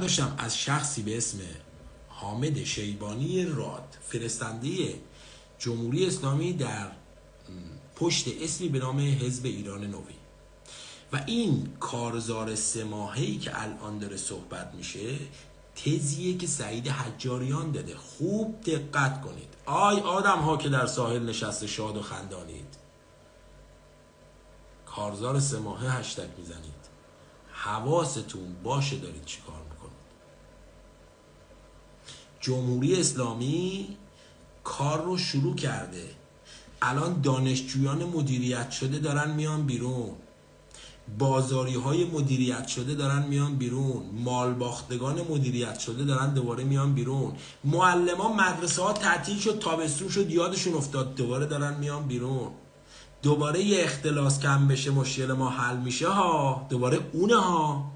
داشتم از شخصی به اسم حامد شیبانی راد فرستنده جمهوری اسلامی در پشت اسمی به نام حزب ایران نوی. و این کارزار سه که الان داره صحبت میشه تزیه که سعید حجاریان داده. خوب دقت کنید. آی آدم ها که در ساحل نشسته شاد و خندانید. کارزار سه ماهه هشتک می‌زنید. حواستون باشه دارید چیکار می‌کنید. جمهوری اسلامی کار رو شروع کرده. الان دانشجویان مدیریت شده دارن میان بیرون. بازاری های مدیریت شده دارن میان بیرون. مال باختگان مدیریت شده دارن دوباره میان بیرون. معلمان مدرسه ها تعطیل شد تابستون شد یادشون افتاد دوباره دارن میان بیرون. دوباره یه اختلاس کم بشه مشکل ما حل میشه ها. دوباره اونه ها.